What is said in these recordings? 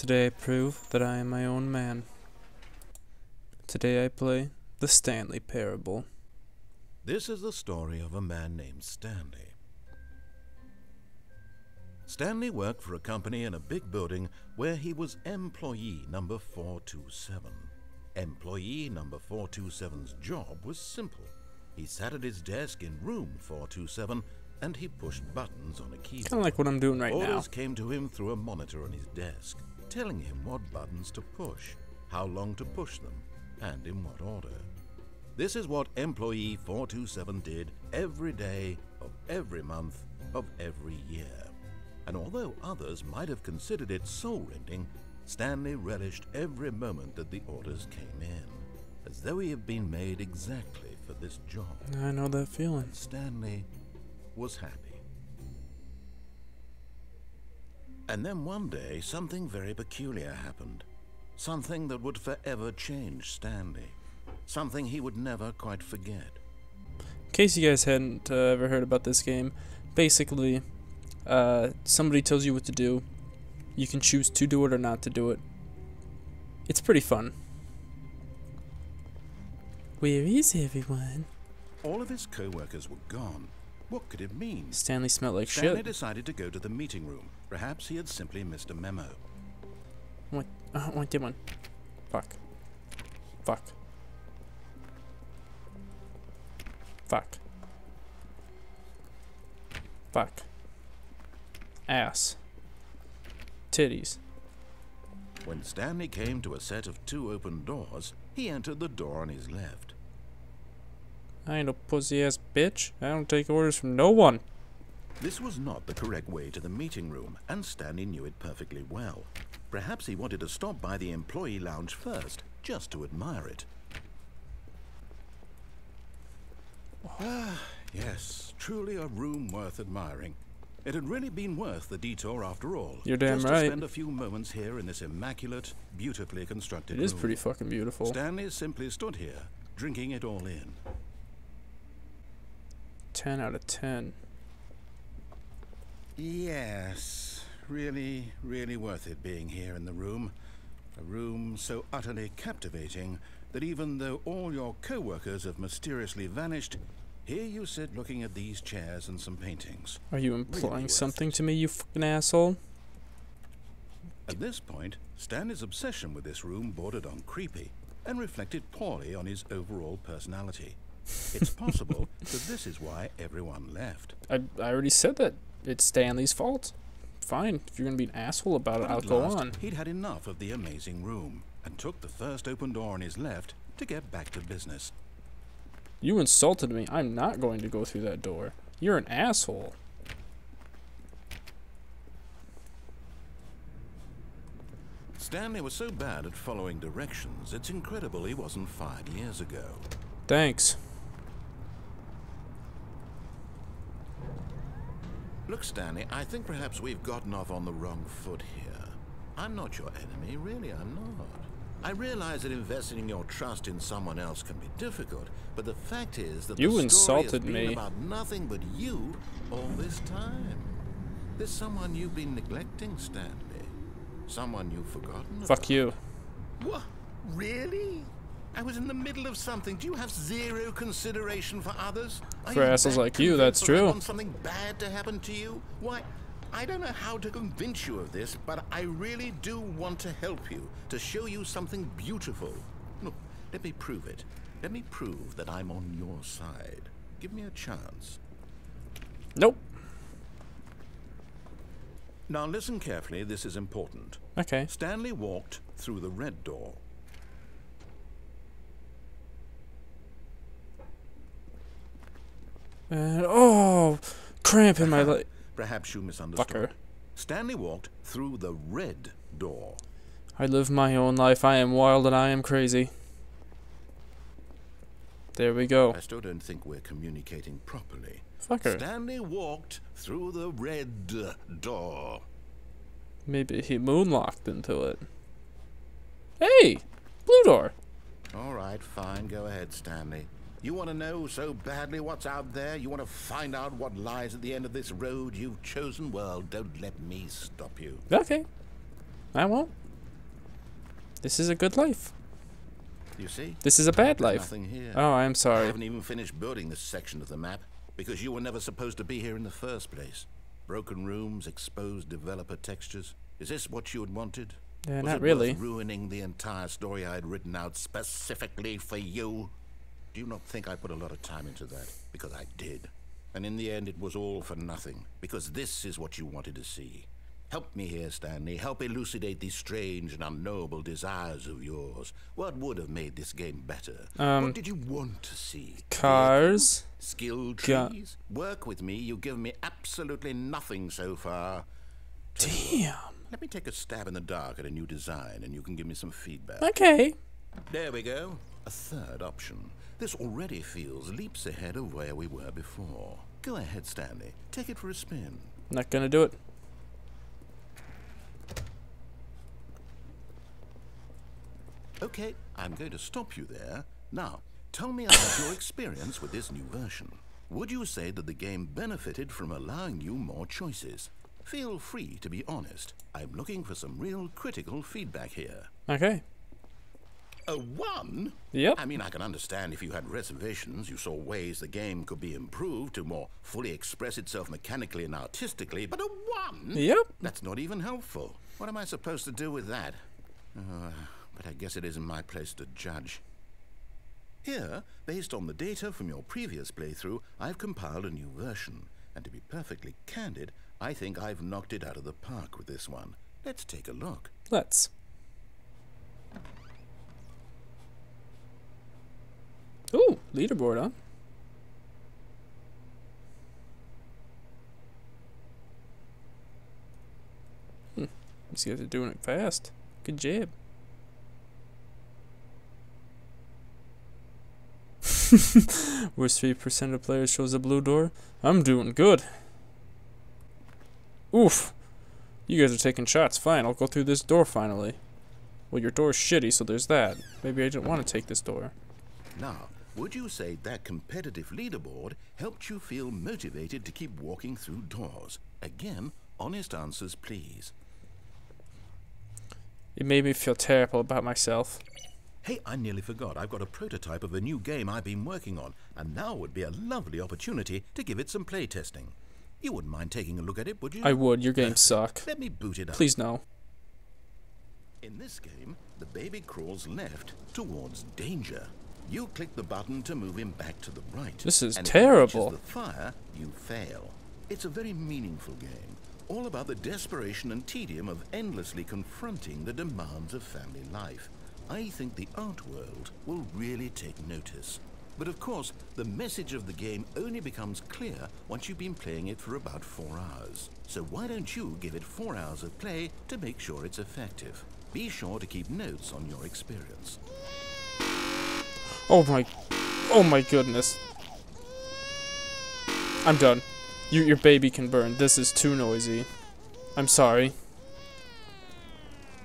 Today I prove that I am my own man. Today I play the Stanley Parable. This is the story of a man named Stanley. Stanley worked for a company in a big building where he was employee number 427. Employee number 427's job was simple. He sat at his desk in room 427 and he pushed buttons on a keyboard. Kind of like what I'm doing right Orders now. came to him through a monitor on his desk, telling him what buttons to push, how long to push them, and in what order. This is what employee 427 did every day of every month of every year. And although others might have considered it soul-rending, Stanley relished every moment that the orders came in, as though he had been made exactly for this job. I know that feeling. Stanley was happy. And then one day, something very peculiar happened. Something that would forever change Stanley. Something he would never quite forget. In case you guys hadn't uh, ever heard about this game, basically, uh, somebody tells you what to do. You can choose to do it or not to do it. It's pretty fun. Where is everyone? All of his co-workers were gone. What could it mean? Stanley smelled like Stanley shit. decided to go to the meeting room. Perhaps he had simply missed a memo. What? Uh, what did one? Fuck. Fuck. Fuck. Fuck. Ass. Titties. When Stanley came to a set of two open doors, he entered the door on his left. I ain't no pussy ass bitch. I don't take orders from no one. This was not the correct way to the meeting room, and Stanley knew it perfectly well. Perhaps he wanted to stop by the employee lounge first, just to admire it. Ah, yes, truly a room worth admiring. It had really been worth the detour after all. You're damn just right. to spend a few moments here in this immaculate, beautifully constructed It is room. pretty fucking beautiful. Stanley simply stood here, drinking it all in. 10 out of 10. Yes, really, really worth it being here in the room. A room so utterly captivating that even though all your co-workers have mysteriously vanished, here you sit looking at these chairs and some paintings. Are you implying worth something to me, you fucking asshole? At this point, Stanley's obsession with this room bordered on creepy and reflected poorly on his overall personality. It's possible that this is why everyone left. I, I already said that. It's Stanley's fault. Fine. If you're gonna be an asshole about it, I'll go last, on. He'd had enough of the amazing room and took the first open door on his left to get back to business. You insulted me. I'm not going to go through that door. You're an asshole. Stanley was so bad at following directions, it's incredible he wasn't fired years ago. Thanks. Look, Stanley, I think perhaps we've gotten off on the wrong foot here. I'm not your enemy, really, I'm not. I realize that investing your trust in someone else can be difficult, but the fact is that You the story insulted me. about nothing but you all this time. There's someone you've been neglecting, Stanley. Someone you've forgotten Fuck about. you. What? Really? I was in the middle of something. Do you have zero consideration for others? Are For assholes like you, that's true. want something bad to happen to you? Why? I don't know how to convince you of this, but I really do want to help you, to show you something beautiful. Look, let me prove it. Let me prove that I'm on your side. Give me a chance. Nope. Now listen carefully, this is important. Okay. Stanley walked through the red door. And oh, cramp in my leg. Perhaps you misunderstood. Fucker. Stanley walked through the red door. I live my own life. I am wild and I am crazy. There we go. I still don't think we're communicating properly. Fucker. Stanley walked through the red door. Maybe he moonlocked into it. Hey! Blue door. All right, fine. Go ahead, Stanley. You want to know so badly what's out there? You want to find out what lies at the end of this road you've chosen? Well, don't let me stop you. Okay. I won't. This is a good life. You see? This is a bad life. Nothing here. Oh, I am sorry. I haven't even finished building this section of the map because you were never supposed to be here in the first place. Broken rooms, exposed developer textures. Is this what you had wanted? Yeah, Was not it really. ruining the entire story I had written out specifically for you? Do you not think I put a lot of time into that? Because I did. And in the end, it was all for nothing. Because this is what you wanted to see. Help me here, Stanley. Help elucidate these strange and unknowable desires of yours. What would have made this game better? Um, what did you want to see? Cars. Skill Ga- trees? Work with me. You give me absolutely nothing so far. Damn. Let me take a stab in the dark at a new design and you can give me some feedback. Okay. There we go. A third option. This already feels leaps ahead of where we were before. Go ahead, Stanley. Take it for a spin. Not gonna do it. Okay, I'm going to stop you there. Now, tell me about your experience with this new version. Would you say that the game benefited from allowing you more choices? Feel free to be honest. I'm looking for some real critical feedback here. Okay. A one? Yep. I mean, I can understand if you had reservations, you saw ways the game could be improved to more fully express itself mechanically and artistically, but a one? Yep. That's not even helpful. What am I supposed to do with that? Uh, but I guess it isn't my place to judge. Here, based on the data from your previous playthrough, I've compiled a new version. And to be perfectly candid, I think I've knocked it out of the park with this one. Let's take a look. Let's. Ooh, leaderboard, huh? Hmm. These guys are doing it fast. Good job. Worst 3% of players chose a blue door. I'm doing good. Oof. You guys are taking shots. Fine, I'll go through this door finally. Well, your door's shitty, so there's that. Maybe I didn't want to take this door. Now, would you say that competitive leaderboard helped you feel motivated to keep walking through doors? Again, honest answers, please. It made me feel terrible about myself. Hey, I nearly forgot. I've got a prototype of a new game I've been working on, and now would be a lovely opportunity to give it some playtesting. You wouldn't mind taking a look at it, would you? I would. Your games suck. Let me boot it up. Please no. In this game, the baby crawls left towards danger. You click the button to move him back to the right. This is and if he terrible. the fire, you fail. It's a very meaningful game, all about the desperation and tedium of endlessly confronting the demands of family life. I think the art world will really take notice. But of course, the message of the game only becomes clear once you've been playing it for about four hours. So why don't you give it four hours of play to make sure it's effective? Be sure to keep notes on your experience. Oh my. Oh my goodness. I'm done. You, your baby can burn. This is too noisy. I'm sorry.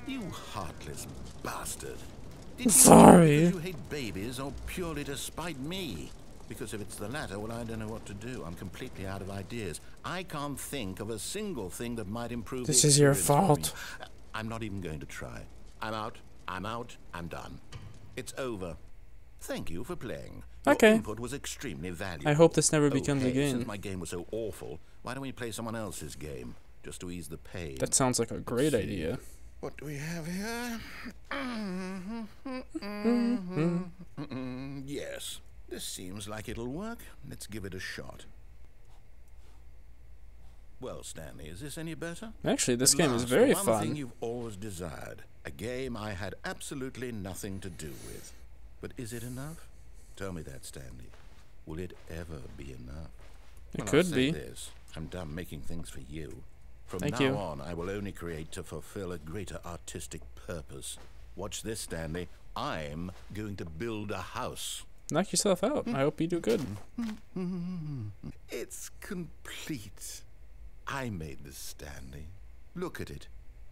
You heartless bastard. Did you Sorry. because you hate babies or purely to spite me? Because if it's the latter, well, I don't know what to do. I'm completely out of ideas. I can't think of a single thing that might improve. This is your experience for me. fault. Uh, I'm not even going to try. I'm out. I'm out. I'm done. It's over. Thank you for playing. Your Okay. input was extremely valuable. I hope this never becomes a hey, game. Since my game was so awful, why don't we play someone else's game just to ease the pain? That sounds like a great see. idea. What do we have here? Mm-hmm. yes, this seems like it'll work. Let's give it a shot. Well, Stanley, is this any better? Actually, this At game is last, very the one thing you've always desired. A game I had absolutely nothing to do with. But is it enough? Tell me that, Stanley. Will it ever be enough? It Well, could be. This. I'm done making things for you. From Thank now you. on, I will only create to fulfill a greater artistic purpose. Watch this, Stanley. I'm going to build a house. Knock yourself out. I hope you do good. It's complete. I made this, Stanley. Look at it.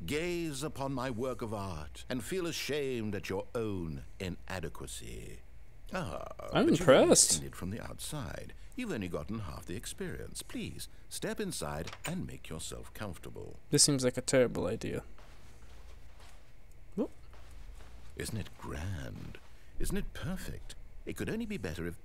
Gaze upon my work of art and feel ashamed at your own inadequacy. Ah, I'm you've impressed. seen it from the outside. You've only gotten half the experience. Please step inside and make yourself comfortable. This seems like a terrible idea. Isn't it grand? Isn't it perfect? It could only be better if.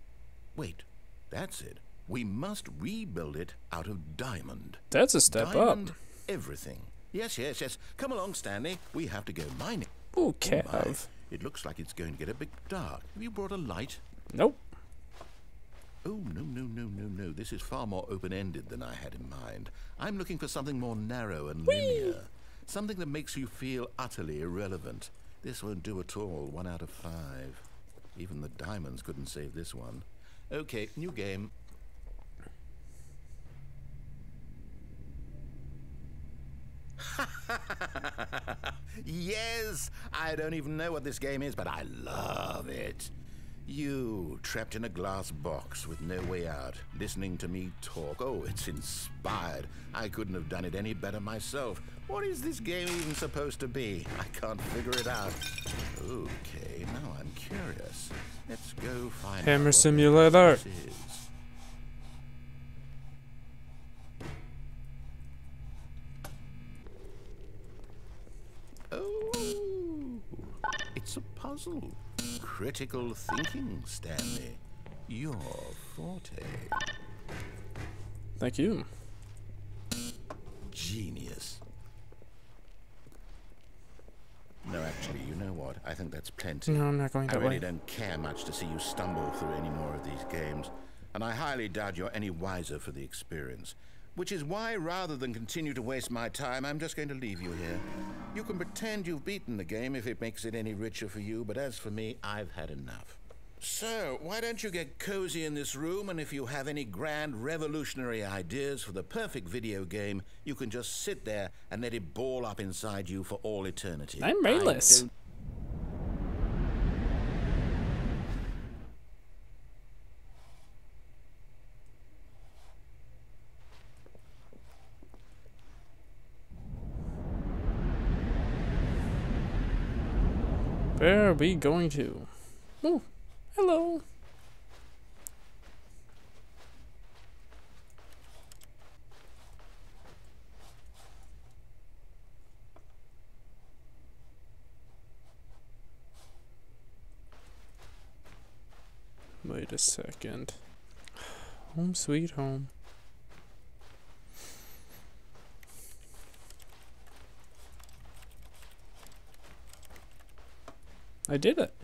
Wait, that's it. We must rebuild it out of diamond. That's a step diamond up. everything. Yes, yes, yes. Come along, Stanley. We have to go mining. Ooh, Oh. It looks like it's going to get a bit dark. Have you brought a light? Nope. Oh, no, no, no, no, no. This is far more open ended than I had in mind. I'm looking for something more narrow and linear. Something that makes you feel utterly irrelevant. This won't do at all. One out of five. Even the diamonds couldn't save this one. Okay, new game. yes! I don't even know what this game is, but I love it. You, trapped in a glass box with no way out, listening to me talk. Oh, it's inspired. I couldn't have done it any better myself. What is this game even supposed to be? I can't figure it out. Okay, now I'm curious. Let's go find Hammer out what Simulator. this is. Oh, it's a puzzle. Critical thinking, Stanley. Your forte. Thank you. Genius. No, actually, you know what? I think that's plenty. No, I'm not going I really way. don't care much to see you stumble through any more of these games, and I highly doubt you're any wiser for the experience. Which is why, rather than continue to waste my time, I'm just going to leave you here. You can pretend you've beaten the game if it makes it any richer for you, but as for me, I've had enough. So, why don't you get cozy in this room, and if you have any grand revolutionary ideas for the perfect video game, you can just sit there and let it ball up inside you for all eternity. I'm I Where are we going to? Oh, hello. Wait a second. Home sweet home. I did it.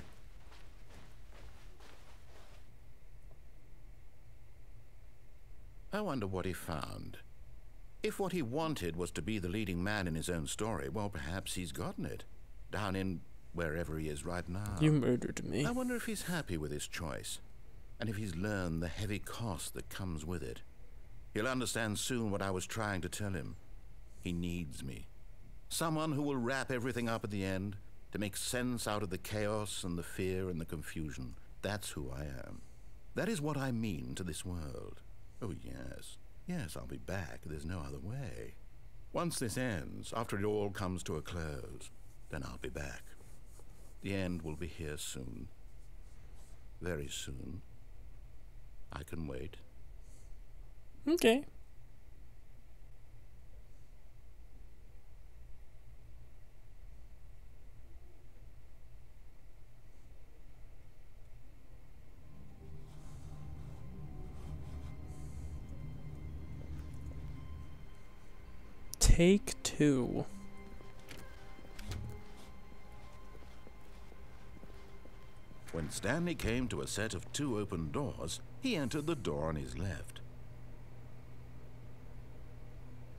I wonder what he found. If what he wanted was to be the leading man in his own story, well, perhaps he's gotten it. Down in wherever he is right now. You murdered me. I wonder if he's happy with his choice, and if he's learned the heavy cost that comes with it. He'll understand soon what I was trying to tell him. He needs me. Someone who will wrap everything up at the end, to make sense out of the chaos and the fear and the confusion. That's who I am. That is what I mean to this world. Oh, yes. Yes, I'll be back. There's no other way. Once this ends, after it all comes to a close, then I'll be back. The end will be here soon. Very soon. I can wait. Okay. Take two. When Stanley came to a set of two open doors, he entered the door on his left.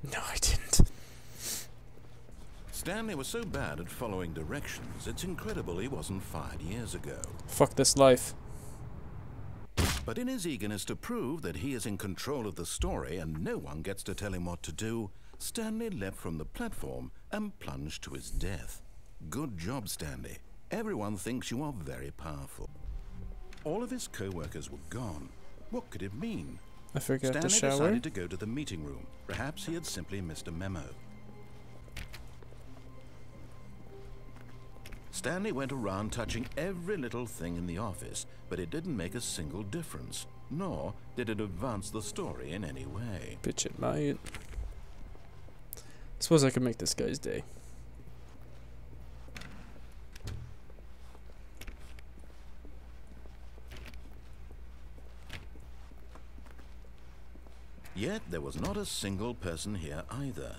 No, I didn't. Stanley was so bad at following directions, it's incredible he wasn't fired years ago. Fuck this life. But in his eagerness to prove that he is in control of the story and no one gets to tell him what to do, Stanley leapt from the platform and plunged to his death. Good job, Stanley. Everyone thinks you are very powerful. All of his co-workers were gone. What could it mean? I forgot Stanley to shower. decided to go to the meeting room. Perhaps he had simply missed a memo. Stanley went around touching every little thing in the office, but it didn't make a single difference, nor did it advance the story in any way. Bitch, it might. Suppose I could make this guy's day. Yet there was not a single person here either.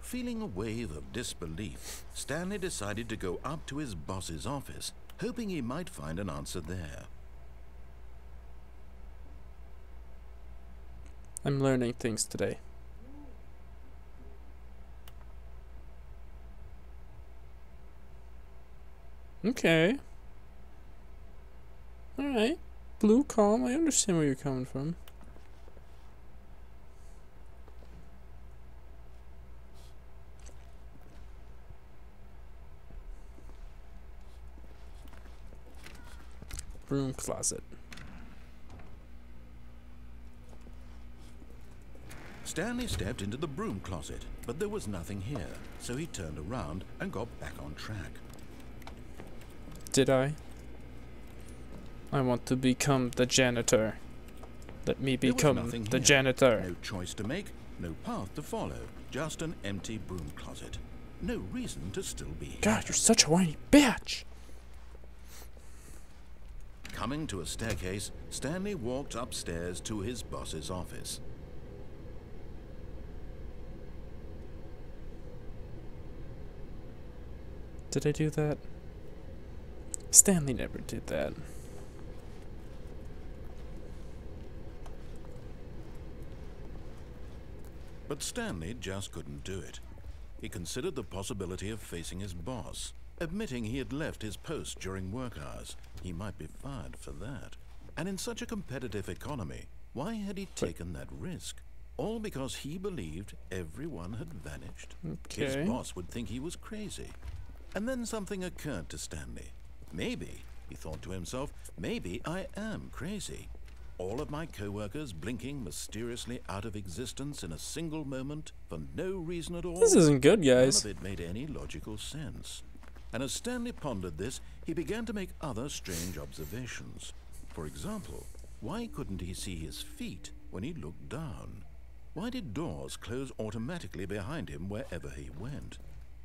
Feeling a wave of disbelief, Stanley decided to go up to his boss's office, hoping he might find an answer there. I'm learning things today. Okay. Alright. Blue calm, I understand where you're coming from. Broom closet. Stanley stepped into the broom closet, but there was nothing here, so he turned around and got back on track. Did I? I want to become the janitor. Let me become the here. janitor. No choice to make, no path to follow, just an empty broom closet. No reason to still be here. God, you're such a whiny bitch! Coming to a staircase, Stanley walked upstairs to his boss's office. Did I do that? Stanley never did that. But Stanley just couldn't do it. He considered the possibility of facing his boss, admitting he had left his post during work hours. He might be fired for that. And in such a competitive economy, why had he taken that risk? All because he believed everyone had vanished. His boss would think he was crazy. And then something occurred to Stanley. Maybe, he thought to himself, maybe I am crazy. All of my coworkers blinking mysteriously out of existence in a single moment for no reason at all. This isn't good, guys. None of it made any logical sense. And as Stanley pondered this, he began to make other strange observations. For example, why couldn't he see his feet when he looked down? Why did doors close automatically behind him wherever he went?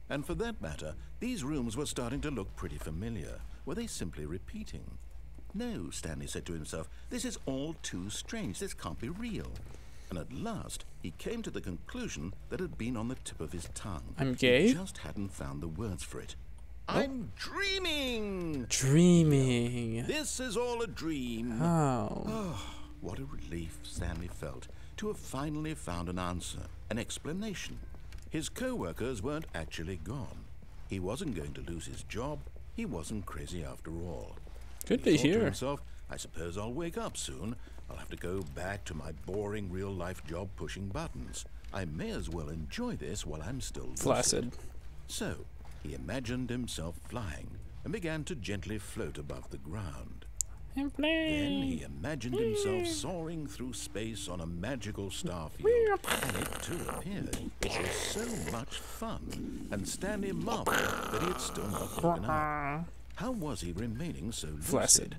And for that matter, these rooms were starting to look pretty familiar. Were they simply repeating? No, Stanley said to himself, this is all too strange. This can't be real. And at last, he came to the conclusion that had been on the tip of his tongue. I'm gay? He just hadn't found the words for it. Oh. I'm dreaming! Dreaming. This is all a dream. Oh. What a relief Stanley felt to have finally found an answer, an explanation. His co-workers weren't actually gone. He wasn't going to lose his job. He wasn't crazy after all. Good to he thought to hear. himself, I suppose I'll wake up soon. I'll have to go back to my boring real-life job pushing buttons. I may as well enjoy this while I'm still. Flaccid. So, he imagined himself flying and began to gently float above the ground. I'm Then he imagined himself soaring through space on a magical star field, and it too appeared. It was so much fun, and Stanley marveled that he had still not woken up. How was he remaining so lucid?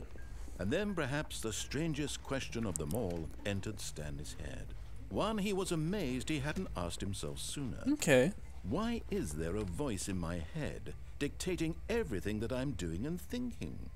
And then perhaps the strangest question of them all entered Stanley's head. One he was amazed he hadn't asked himself sooner. Okay. Why is there a voice in my head dictating everything that I'm doing and thinking?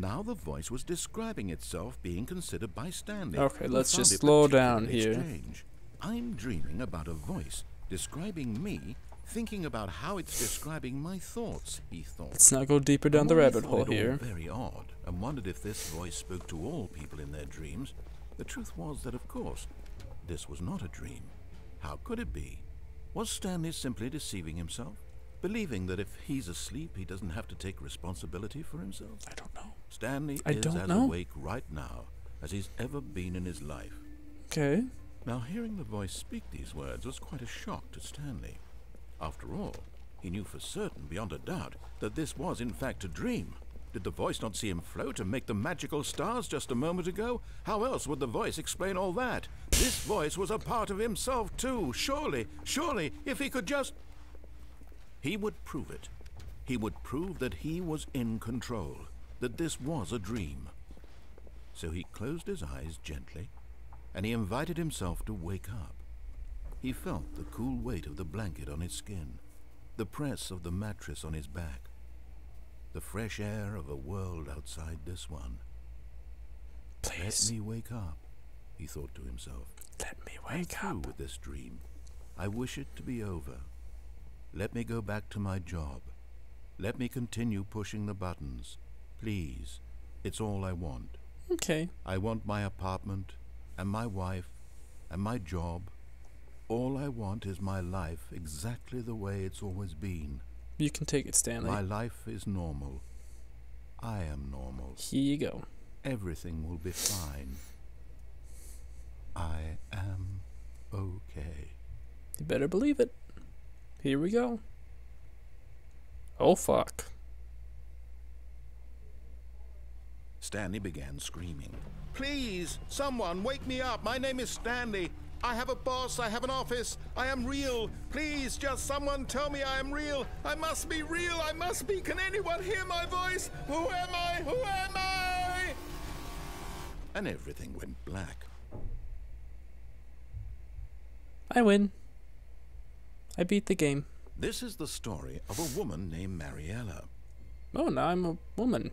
Now the voice was describing itself being considered by Stanley. Okay, let's just slow down here. strange. I'm dreaming about a voice describing me, thinking about how it's describing my thoughts, he thought. Let's not go deeper down the rabbit hole here. Very odd, and wondered if this voice spoke to all people in their dreams. The truth was that, of course, this was not a dream. How could it be? Was Stanley simply deceiving himself, believing that if he's asleep, he doesn't have to take responsibility for himself? I don't know. Stanley I is as know. awake right now as he's ever been in his life. Okay. Now, hearing the voice speak these words was quite a shock to Stanley. After all, he knew for certain, beyond a doubt, that this was in fact a dream. Did the voice not see him float and make the magical stars just a moment ago? How else would the voice explain all that? This voice was a part of himself too. Surely, surely, if he could just. He would prove it. He would prove that he was in control, that this was a dream. So he closed his eyes gently, and he invited himself to wake up. He felt the cool weight of the blanket on his skin, the press of the mattress on his back, the fresh air of a world outside this one. Let me wake up. he thought to himself. Let me I'm wake through up. with this dream. I wish it to be over. Let me go back to my job. Let me continue pushing the buttons. Please. It's all I want. Okay. I want my apartment, and my wife, and my job. All I want is my life exactly the way it's always been. You can take it, Stanley. My life is normal. I am normal. Here you go. Everything will be fine. I am okay. You better believe it. Here we go. Oh fuck. Stanley began screaming. Please, someone, wake me up. My name is Stanley. I have a boss. I have an office. I am real. Please, just someone tell me I am real. I must be real. I must be. Can anyone hear my voice? Who am I? Who am I? And everything went black. I win. I beat the game. This is the story of a woman named Mariella. Oh, now I'm a woman.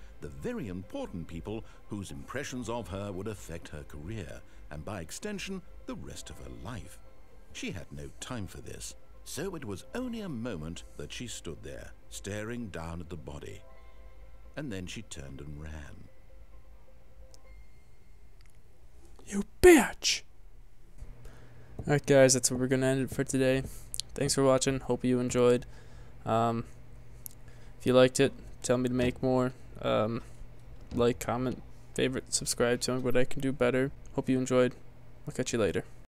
the very important people whose impressions of her would affect her career, and by extension, the rest of her life. She had no time for this, so it was only a moment that she stood there, staring down at the body. And then she turned and ran. You bitch! Alright, guys, that's where we're gonna end it for today. Thanks for watching. Hope you enjoyed. Um, if you liked it, tell me to make more. Um, like, comment, favorite, subscribe, tell me what I can do better. Hope you enjoyed. I'll catch you later.